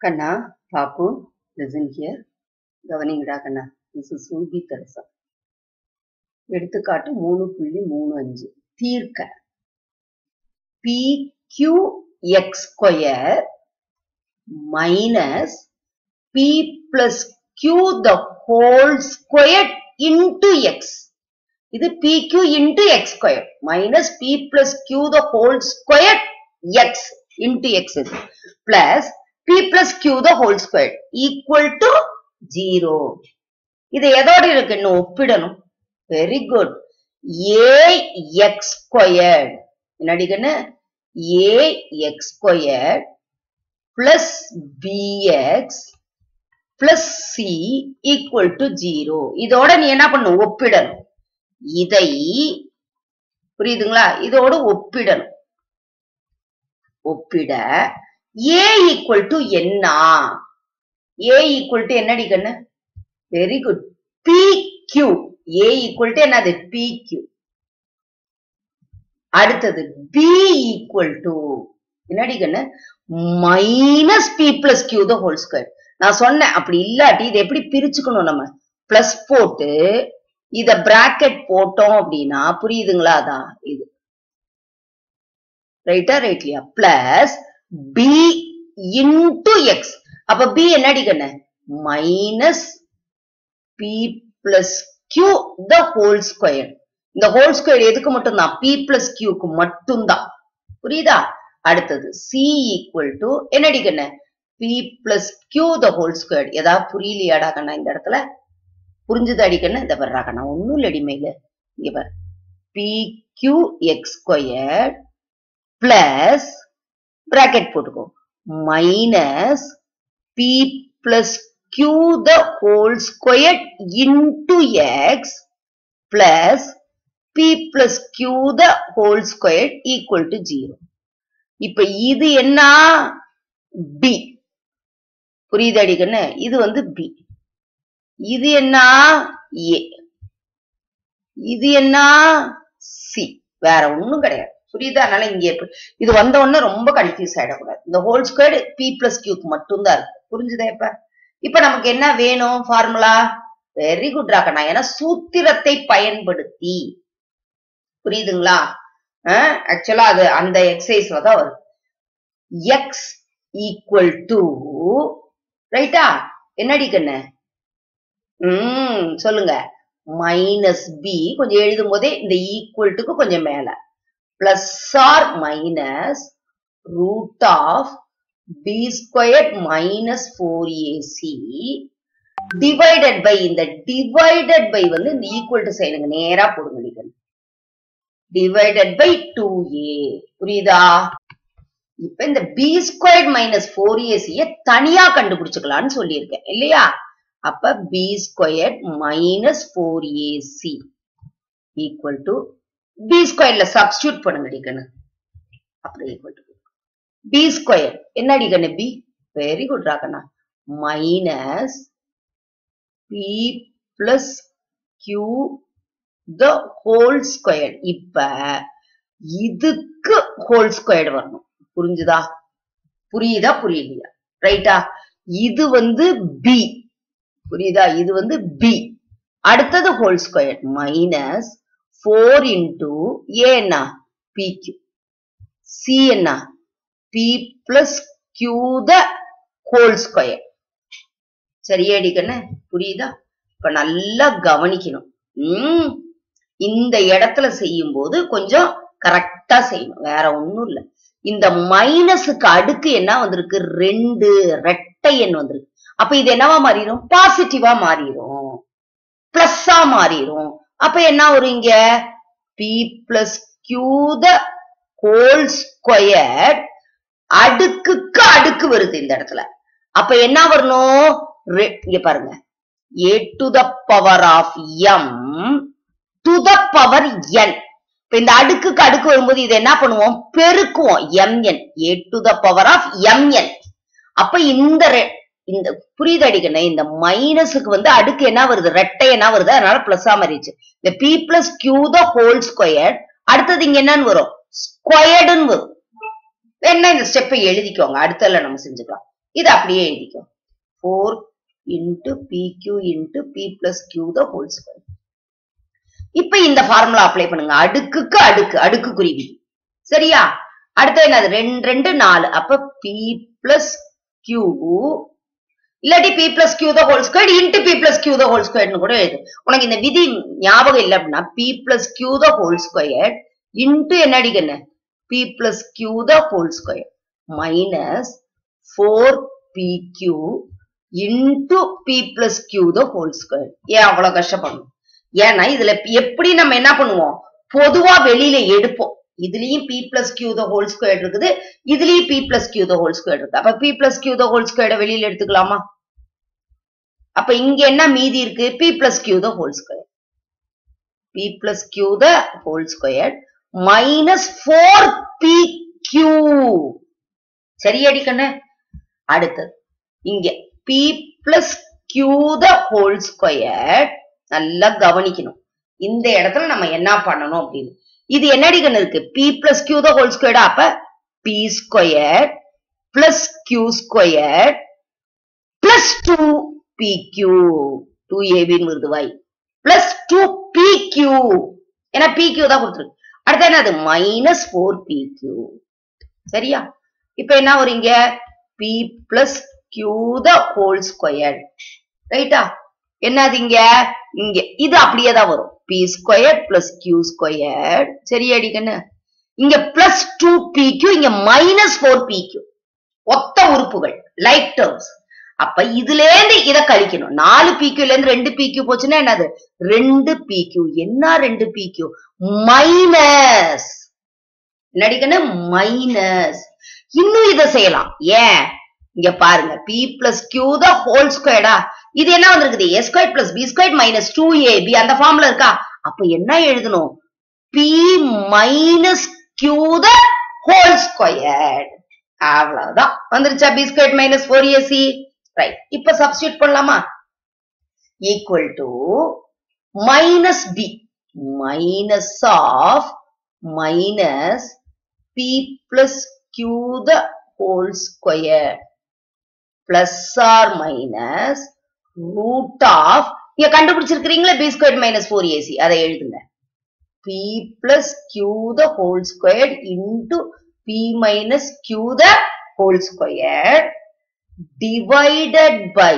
கண்ணா பாப்பு listen here கவனிங்கடா கண்ணா. திஸ் இஸ் ரூபி தெரசா எடுத்துக்காட்டு மூணு புள்ளி மூணு அஞ்சு. தீர்க்க. P Q X square minus P plus Q the whole square into X இது P Q into X square minus P plus Q the whole square X into X இது plus P plus Q the whole square equal to zero இது எதோட இருக்கு? இன்னும் ஒப்பிடணும். Very good A X squared என்னடி கண்ணு? A X squared plus BX plus C equal to zero இதோட நீ என்ன பண்ணும் ஒப்பிடணும். இதை புரியுதுங்களா? இதோட ஒப்பிடணும். ஒப்பிட ஏ ஈக்குவல் டு என்ன ஏ ஈக்குவல் டு என்னடி கண்ணு? Very good P Q A equal to என்னது? பி கியூ அடுத்தது பி ஈக்குவல் டு என்னடி கண்ணு? Minus P plus Q the whole square நான் சொன்னேன் அப்படி இல்லாட்டி இதை எப்படி பிரிச்சுக்கணும் நம்ம? பிளஸ் போட்டு இத பிராக்கெட் போட்டோம் அப்படின்னா புரியுதுங்களா அதான் இது? ரைட்டா ரைட்லியா பிளஸ் பி இன்டு எக்ஸ் அப்ப பி என்னடி கண்ணு? Minus P plus Q the whole square இந்த ஹோல் ஸ்கொயர் எதுக்கு மட்டும்தான்? பி பிளஸ் கியூக்கு மட்டும்தான். புரியுதா? அடுத்தது சி ஈக்குவல் டு என்னடி கண்ணு? P plus Q the whole square ஏதாவது புரியலையாடா கண்ணா இந்த இடத்துல? புரிஞ்சுது அடிக்கணும் இந்த வர்றா கண்ணா ஒன்றும் இல்லடி மேல. இங்க பாரு. P Q X square plus bracket போட்டுக்கோ. Minus P plus Q the whole square into X plus P plus Q the whole square equal to zero இப்ப இது என்ன? பி புரியுதாடி கண்ணு? இது வந்து பி இது என்ன? ஏ இது என்ன? சி வேற ஒண்ணும் கிடையாது. புரியுதா? அதனால இங்க இது வந்த உடனே ரொம்ப கன்ஃபியூஸ் ஆயிடக்கூடாது. இந்த ஹோல் ஸ்கொயர் பி பிளஸ் கியூக்கு மட்டும்தான் இருக்கு. புரிஞ்சுதா இப்ப? இப்ப நமக்கு என்ன வேணும்? ஃபார்முலா வெரி குட் ராக்கண்ணா ஏன்னா சூத்திரத்தை பயன்படுத்தி. புரியுதுங்களா? ஆக்சுவலா அது அந்த எக்ஸசைஸ்ல தான் வரும். எக்ஸ் ஈக்குவல் டு ரைட்டா என்னடி கண்ணு? ம் சொல்லுங்க. மைனஸ் பி கொஞ்சம் எழுதும் போதே இந்த ஈக்குவல் டுக்கு கொஞ்சம் மேல. Plus or minus root of B squared minus four AC divided இந்த டிவைடட் by வந்து இந்த ஈக்குவல் டு நேரா போடுங்க நீங்க டிவைடட் பை டூ ஏ புரியுதா? இப்ப இந்த பி squared மைனஸ் ஃபோர் ஏசிய தனியா கண்டுபிடிச்சுக்கலாம்னு சொல்லியிருக்கேன் இல்லையா? அப்ப b squared minus four AC equal to B ஸ்கொயர்ல substitute பண்ணுங்க அடிக்கணு அப்படி ஈக்குவல் டு பி ஸ்கொயர் என்ன அடிக்கணு B very good ராக்கண்ணா minus P plus Q the whole square இப்ப இதுக்கு ஹோல் ஸ்கொயர் வரணும். புரிஞ்சுதா? புரியுதா? புரியலையா? ரைட்டா இது வந்து பி புரியுதா? இது வந்து பி அடுத்தது whole square minus four into A என்ன பி கியூ சி என்ன P plus Q the whole square சரியாடி கண்ணு புரியுதா? இப்ப நல்லா கவனிக்கணும். உம் இந்த இடத்துல செய்யும் போது கொஞ்சம் கரெக்டா செய்யணும். வேற ஒண்ணும் இல்ல. இந்த மைனஸுக்கு அடுக்கு என்ன வந்திருக்கு? ரெண்டு ரெட்டை எண் வந்திருக்கு. அப்ப இது என்னவா மாறிடும்? பாசிட்டிவா மாறிடும். பிளஸ்ஸா மாறிடும். அப்ப என்ன வரும் இங்க? P plus Q the whole square அடுக்குக்கு அடுக்கு வருது இந்த இடத்துல. அப்ப என்ன வரணும்? இங்க பாருங்க. A to the power of M to the power N இப்ப இந்த அடுக்குக்கு அடுக்கு வரும்போது இது என்ன பண்ணுவோம்? பெருக்குவோம். M N A to the power of M N அப்ப இந்த இந்த புரியுது இந்த மைனஸுக்கு வந்து அடுக்கு என்ன வருது? ரெட்டை என்ன வருது? அதனால பிளஸ் மாறிடுச்சு. இந்த P plus Q the whole square அடுத்தது இங்க என்னன்னு வரும்? ஸ்கொயர்டுன்னு வரும். வேணா இந்த ஸ்டெப்பை எழுதிக்கோங்க. அடுத்ததுல நம்ம செஞ்சுக்கலாம். இது அப்படியே எழுதிக்கோ. Four into P Q into P plus Q the whole square இப்ப இந்த ஃபார்முலா அப்ளை பண்ணுங்க. அடுக்குக்கு அடுக்கு அடுக்கு குறிவி சரியா? அடுத்து என்னது? ரெண்டு ரெண்டு நாலு. அப்ப பி பிளஸ் கியூ இல்லாட்டி P plus Q the whole square into P plus Q the whole ஸ்கொயர்னு கூட எழுது உனக்கு இந்த விதி ஞாபகம் இல்லை அப்படின்னா P plus Q the whole square into என்ன என்ன P plus Q the whole square minus four P Q into P plus Q the whole square ஏன் அவ்வளவு கஷ்டப்படணும்? ஏன்னா இதுல எப்படி நம்ம என்ன பண்ணுவோம்? பொதுவா வெளியில எடுப்போம். இதுலயும் P plus Q the whole square இருக்குது. இதுலயும் P plus Q the whole square இருக்கு அப்ப P plus Q the whole square வெளியில எடுத்துக்கலாமா? அப்ப இங்க என்ன மீதி இருக்கு? P plus Q the whole square P plus Q the whole square minus four P Q சரியாடி கண்ணு? அடுத்தது. இங்க P plus Q the whole square நல்லா கவனிக்கணும். இந்த இடத்துல நம்ம என்ன பண்ணணும் அப்படின்னு? இது என்னடிகன் இருக்கு? P plus Q the whole ஸ்கொயர்டா அப்ப P square plus Q square plus two P Q two ஏபின்னு வருது வாய் பிளஸ் டூ பி கியூ ஏன்னா பி கியூ தான் கொடுத்துருக்கு. அடுத்து என்னது? மைனஸ் ஃபோர் பி கியூ சரியா? இப்ப என்ன வரும் இங்க P plus Q the whole square ரைட்டா என்னது இங்க? இங்க. இது அப்படியே தான் வரும். P square plus Q square சரியாடி கண்ணு இங்க பிளஸ் டூ பி கியூ இங்க மைனஸ் ஃபோர் பி கியூ ஒத்த உறுப்புகள் லைக் டேர்ம்ஸ் அப்ப இதுல இருந்து இத கழிக்கணும். நாலு பி கியூல இருந்து ரெண்டு பிக்யூ போச்சுன்னா என்னது? ரெண்டு பி கியூ என்ன ரெண்டு பி கியூ மைனஸ் நடிக்கணும் மைனஸ் இன்னும் இத செய்யலாம். ஏன்? இங்க பாருங்க. P plus Q the whole ஸ்கொயர்டா இது என்ன வந்திருக்குது? A square plus B square minus two A B அந்த ஃபார்ம்ல இருக்கா? அப்ப என்ன எழுதணும்? P minus Q the whole square அவ்வளவுதான். வந்துருச்சா? B square minus four AC right இப்ப சப்ஸ்டியூட் பண்ணலாமா? Equal to minus B minus of minus P plus Q the whole square plus or minus root of இங்க கண்டுபிடிச்சிருக்கிறீங்களா B square minus four AC அதை எழுதுங்க. P plus Q the whole square into P minus Q the whole square divided by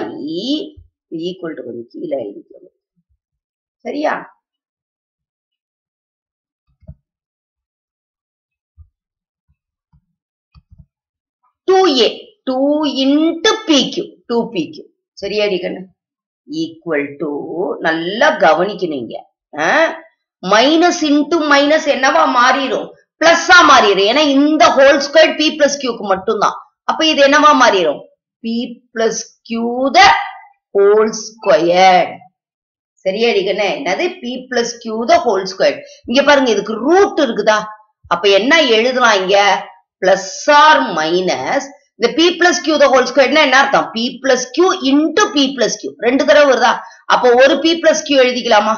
equal to கொஞ்சம் கீழே எழுதிக்கணும் சரியா? Two A two into PQ two PQ சரியாடி கண்ணு equal to நல்லா கவனிக்கணும் இங்க மைனஸ் இன்டு மைனஸ் என்னவா மாறிடும்? பிளஸ்ஸா மாறிடும். ஏன்னா இந்த ஹோல் ஸ்கொயர் பி பிளஸ் கியூக்கு மட்டும்தான். அப்ப இது என்னவா மாறிடும்? P plus Q the whole square சரியாடி கண்ணு என்னது? P plus Q the whole square இங்க பாருங்க இதுக்கு ரூட் இருக்குதா? அப்ப என்ன எழுதலாம் இங்க? பிளஸ் ஆர் மைனஸ் இந்த P plus Q the whole ஸ்கொயர்னா என்ன அர்த்தம்? P plus Q into P plus Q ரெண்டு தடவை வருதா? அப்போ ஒரு பி பிளஸ் கியூ எழுதிக்கலாமா?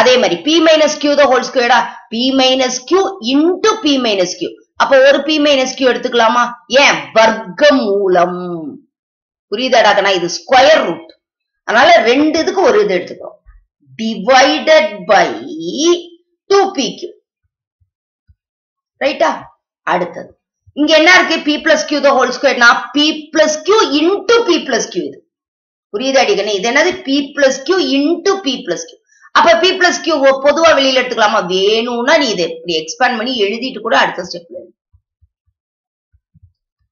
அதே மாதிரி P minus Q the whole ஸ்கொயர்டா P minus Q into P minus Q அப்போ ஒரு பி மைனஸ் கியூ எடுத்துக்கலாமா? ஏன்? வர்க்க மூலம் புரியுதாடாக்கனா இது ஸ்கொயர் ரூட் அதனால ரெண்டு இதுக்கு ஒரு இது எடுத்துக்கிறோம். Divided by two p q ரைட்டா அடுத்தது. இங்க என்ன இருக்கு? P plus q the whole ஸ்கொயர்னா p plus q into p plus q இது. புரியுது அடிக்கணே இது என்னது? P plus q into p plus q அப்ப பி பிளஸ் கியூ பொதுவா வெளியில எடுத்துக்கலாமா? வேணும்னா நீ இதை இப்படி எக்ஸ்பேண்ட் பண்ணி எழுதிட்டு கூட அடுத்த ஸ்டெப்ல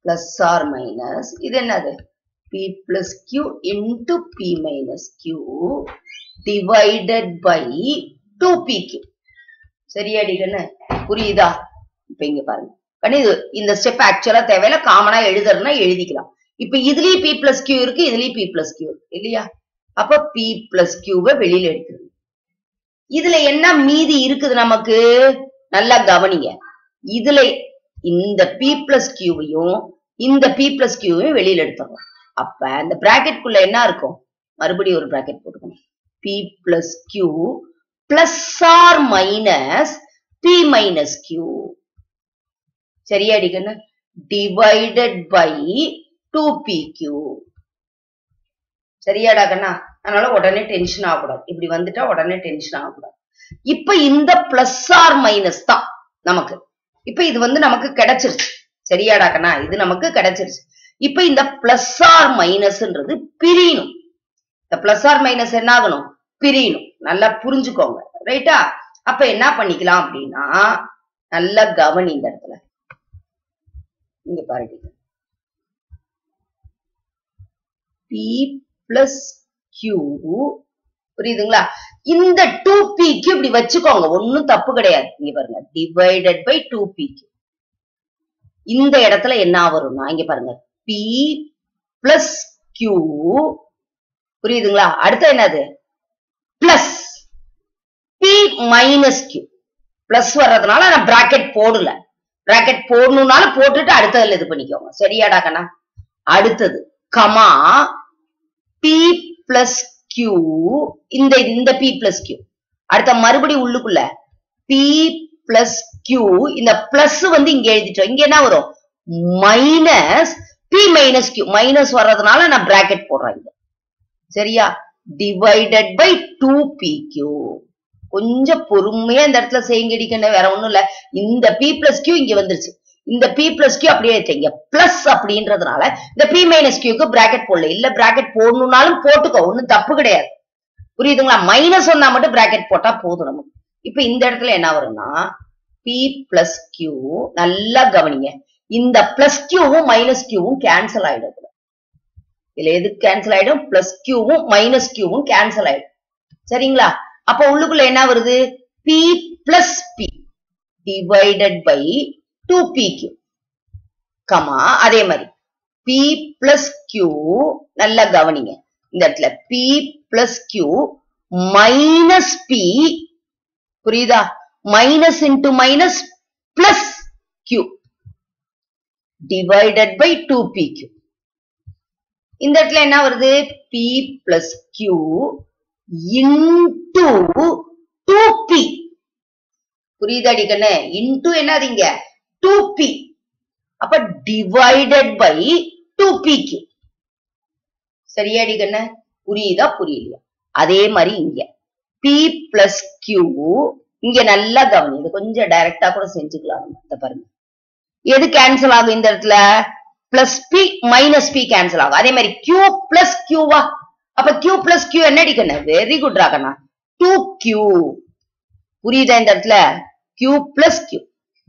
பிளஸ் ஆர் மைனஸ் இது என்னது? P plus q into p minus q divided by two p q சரியா கண்ணு புரியுதா? இப்ப இங்க பாருங்க. இது இந்த ஸ்டெப் ஆக்சுவலா தேவையில்ல காமனா எழுதுறதுனா எழுதிக்கலாம். இப்ப இதுலயும் பி பிளஸ் கியூ இருக்கு இதுலயும் பி பிளஸ் கியூ இருக்கு இல்லையா? அப்ப பி பிளஸ் கியூவை வெளியில எடுக்கிறது இதுல என்ன மீதி இருக்குது நமக்கு? நல்லா கவனிங்க. இதுல இந்த பி பிளஸ் கியூவையும் இந்த பி பிளஸ் கியூவையும் வெளியில எடுத்துறோம் அப்ப அந்த பிராக்கெட் குள்ள என்ன இருக்கும்? மறுபடியும் ஒரு பிராக்கெட் போட்டுக்கணும். P plus q plus r minus p minus q சரியா அடிக்கணும் divided by two p q சரியாடா கண்ணா அதனால உடனே டென்ஷன் ஆகக்கூடாது இப்படி வந்துட்டா உடனே டென்ஷன் ஆகக்கூடாது இப்ப இந்த பிளஸ் ஆர் மைனஸ் தான் நமக்கு இப்ப இது வந்து நமக்கு கிடைச்சிருச்சு சரியாடா கண்ணா இது நமக்கு கிடைச்சிருச்சு இப்ப இந்த பிளஸ் ஆர் மைனஸ்ன்றது பிரியணும் இந்த பிளஸ் ஆர் மைனஸ் என்ன ஆகணும் பிரியணும் நல்லா புரிஞ்சுக்கோங்க ரைட்டா அப்ப என்ன பண்ணிக்கலாம் அப்படின்னா நல்லா கவனி இந்த இடத்துல இங்க பாருங்க பி பிளஸ் கியூ புரியுதுங்களா? இந்த டூ பிக்கு இப்படி வச்சுக்கோங்க ஒன்னும் தப்பு கிடையாது. இங்க பாருங்க டிவைடட் பை டூ பிக்கு இந்த இடத்துல என்ன வரும்னா இங்க பாருங்க பி பிளஸ் கியூ புரியுதுங்களா? அடுத்து என்னது? Plus p minus q plus வர்றதுனால நான் பிராக்கெட் போடல. பிராக்கெட் போடணும்னாலும் போட்டுட்டு அடுத்ததுல இது பண்ணிக்கோங்க. சரியாடா கண்ணா? அடுத்தது கமா பி பிளஸ் கியூ இந்த இந்த பி பிளஸ் கியூ அடுத்த மறுபடி உள்ளுக்குள்ள பி பிளஸ் கியூ இந்த பிளஸ் வந்து இங்க எழுதிட்டோம். இங்க என்ன வரும்? Minus p minus q minus வர்றதுனால நான் பிராக்கெட் போடுறேன் இங்க. சரியா? Divided by two p q கொஞ்சம் பொறுமையா இந்த இடத்துல செய்யுங்கடிக்கணும் வேற ஒண்ணும் இல்ல. இந்த பி பிளஸ் கியூ இங்க வந்துருச்சு. இந்த பி பிளஸ் கியூ அப்படியே வச்சீங்க பிளஸ் அப்படின்றதுனால இந்த பி மைனஸ் கியூக்கு பிராக்கெட் போடல. இல்ல பிராக்கெட் போடணும்னாலும் போட்டுக்கோ. ஒண்ணும் தப்பு கிடையாது. புரியுதுங்களா? மைனஸ் ஒன்னா மட்டும் பிராக்கெட் போட்டா போதும் நமக்கு. இப்ப இந்த இடத்துல என்ன வரும்னா பி பிளஸ் கியூ நல்லா கவனிங்க. இந்த பிளஸ் கியூவும் மைனஸ் கியூவும் கேன்சல் ஆயிடும். இதுல எது கேன்சல் ஆயிடும்? பிளஸ் கியூவும் மைனஸ் கியூவும் கேன்சல் ஆயிடும். சரிங்களா? அப்ப உள்ளுக்குள்ள என்ன வருது? P plus p divided by two p q comma அதே மாதிரி. பி பிளஸ் கியூ நல்லா கவனிங்க. இந்த இடத்துல p plus q minus p புரியுதா? Minus into minus plus q divided by two p q இந்த இடத்துல என்ன வருது? P plus q into two p புரியுதாடி கண்ணு இன்டு என்னதீங்க டூ பி அப்ப டிவைடட் பை டூபிக்கு. பி சரியாடி கண்ணு புரியுதா புரியலையா? அதே மாதிரி இங்க. பி பிளஸ் கியூ இங்க நல்லா கவனி இது கொஞ்சம் டைரக்டா கூட செஞ்சுக்கலாம். நம்ம பாருங்க. எது கேன்சல் ஆகும் இந்த இடத்துல? Plus p minus p cancel ஆகும். அதே மாதிரி கியூ பிளஸ் கியூவா அப்ப கியூ பிளஸ் கியூ என்ன அடிக்கணும் வெரி குட் ராகண்ணா டூ கியூ புரியுதா இந்த இடத்துல? Q plus q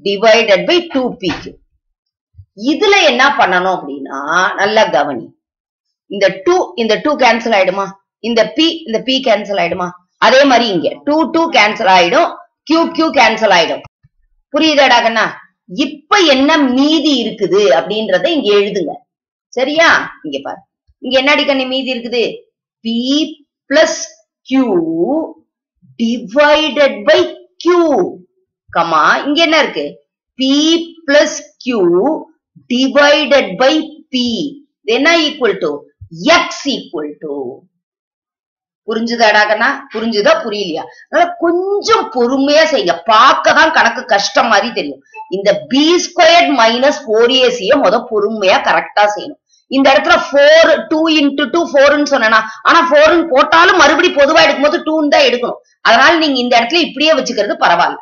divided by two p q இதுல என்ன பண்ணணும் அப்படின்னா நல்லா கவனி. இந்த டூ இந்த டூ கேன்சல் ஆயிடுமா? இந்த பி இந்த பி கேன்சல் ஆயிடுமா? அதே மாதிரி இங்க டூ டூ கேன்சல் ஆயிடும். கியூ கியூ கேன்சல் ஆயிடும். புரியுதாடா கண்ணா? இப்ப என்ன மீதி இருக்குது அப்படின்றத இங்க எழுதுங்க. சரியா? இங்க பாரு. இங்க என்னடி கண்ணு மீதி இருக்குது? P plus q divided by q comma இங்க என்ன இருக்கு? P plus q divided by p என்ன equal to x equal to புரிஞ்சுதாடா புரிஞ்சுதா புரியலையா? அதனால கொஞ்சம் பொறுமையா செய்யுங்க. பார்க்கதான் கணக்கு கஷ்டம் மாதிரி தெரியும். இந்த பி ஸ்கொயர்ட் மைனஸ் ஃபோர் ஏசிய முத பொறுமையா கரெக்டா செய்யணும். இந்த இடத்துல ஃபோர் டூ இன்டூ டூ ஃபோர்னு சொன்னா ஆனா ஃபோர்னு போட்டாலும் மறுபடியும் பொதுவா எடுக்கும்போது டூன்னு தான் எடுக்கணும். அதனால நீங்க இந்த இடத்துல இப்படியே வச்சுக்கிறது பரவாயில்ல.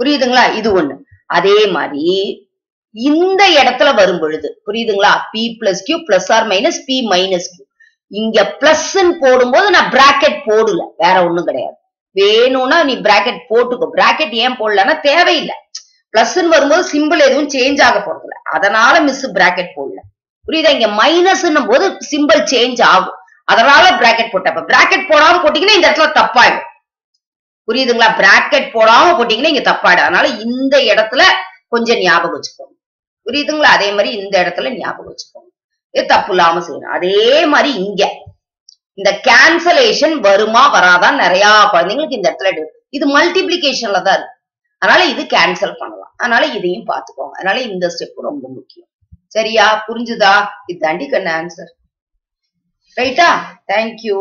புரியுதுங்களா? இது ஒண்ணு. அதே மாதிரி இந்த இடத்துல வரும் பொழுது புரியுதுங்களா? P plus q plus r minus p minus q இங்க பிளஸ் போடும்போது நான் பிராக்கெட் போடல. வேற ஒண்ணும் கிடையாது. வேணும்னா நீ பிராக்கெட் போட்டுக்கோ. பிராக்கெட் ஏன் போடலன்னா தேவையில்லை. பிளஸ் வரும்போது சிம்பிள் எதுவும் சேஞ்ச் ஆக போறதில்ல. அதனால மிஸ் பிராக்கெட் போடல. புரியுதா? இங்க மைனஸ்ன்னும் போது சிம்பிள் சேஞ்ச் ஆகும். அதனால பிராக்கெட் போட்டப்ப பிராக்கெட் போடாம போட்டீங்கன்னா இந்த இடத்துல தப்பாயிடும். புரியுதுங்களா? பிராக்கெட் போடாம போட்டீங்கன்னா இங்க தப்பாயிடும். அதனால இந்த இடத்துல கொஞ்சம் ஞாபகம் வச்சுக்கோங்க. புரியுதுங்களா? அதே மாதிரி இந்த இடத்துல ஞாபகம் வச்சுக்கோங்க. இது தப்பு இல்லாம செய்யணும். அதே மாதிரி இங்க. இந்த கேன்சலேஷன் வருமா வராதான் நிறைய குழந்தைங்களுக்கு இந்த இடத்துல இது மல்டிபிளிகேஷன்ல தான் இருக்கு. அதனால இது கேன்சல் பண்ணலாம். அதனால இதையும் பாத்துக்கோங்க அதனால இந்த ஸ்டெப் ரொம்ப முக்கியம். சரியா? புரிஞ்சுதா? இது தாண்டி கண்ண ஆன்சர் ரைட்டா தேங்க்யூ